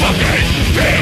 Love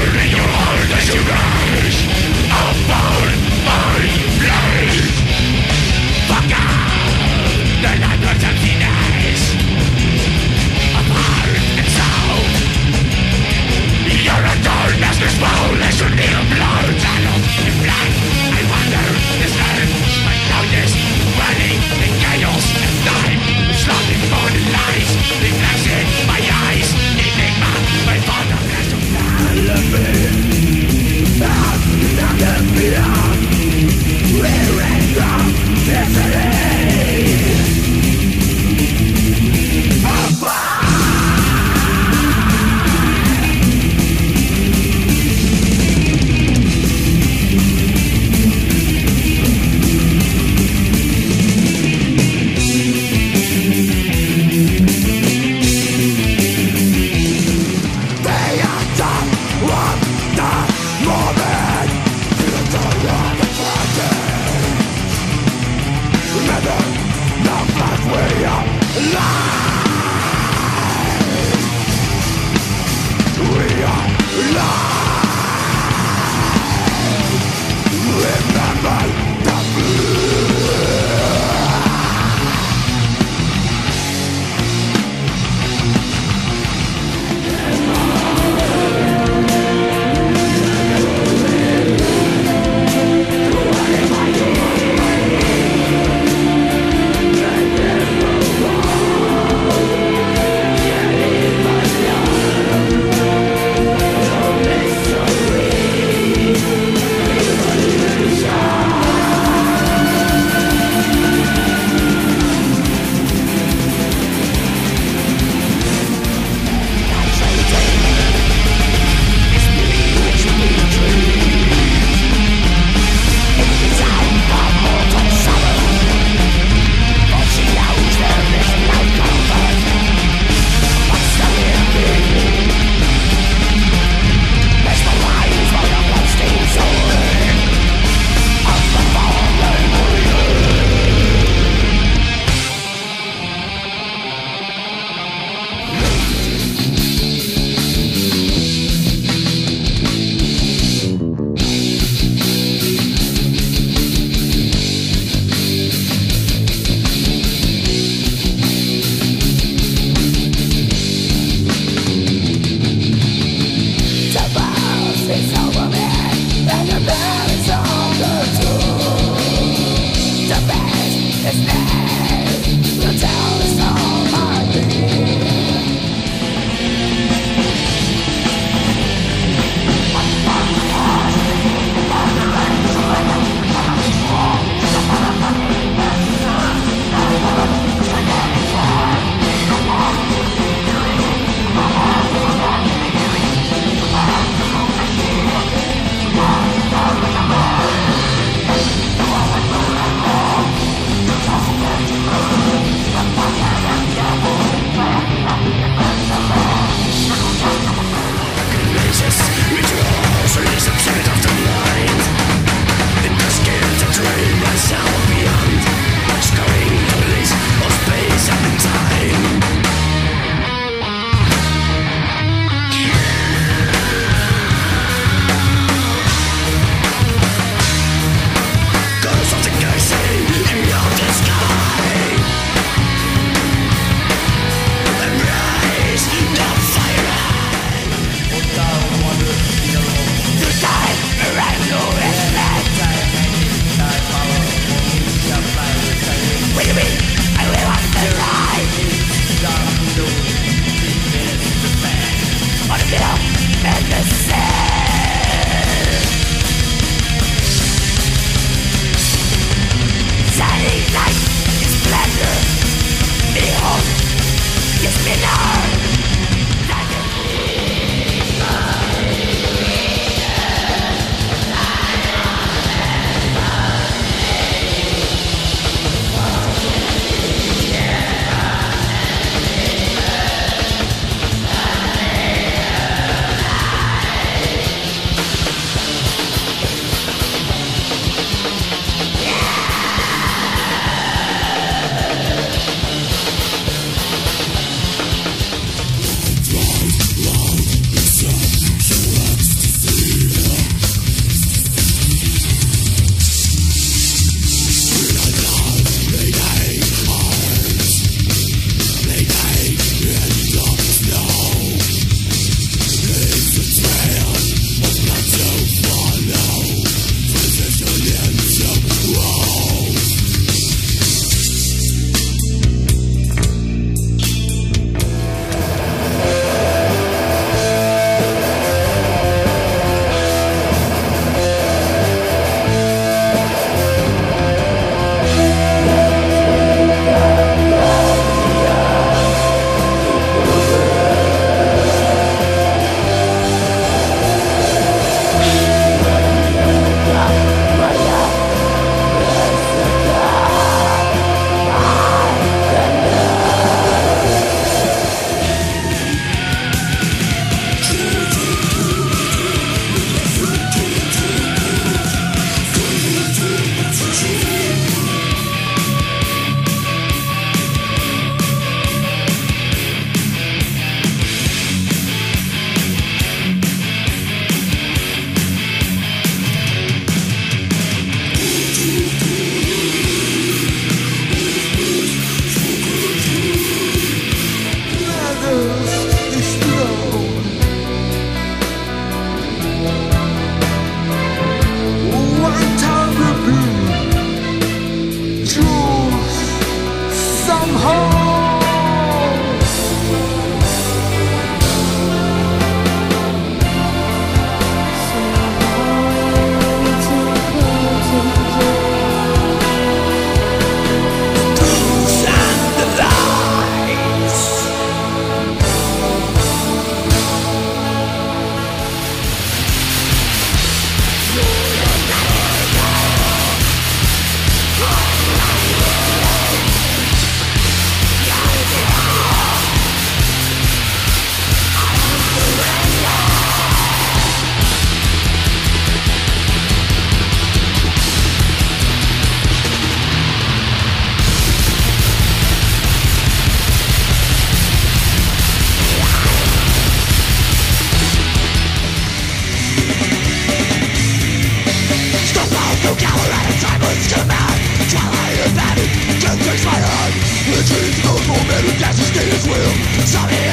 I want to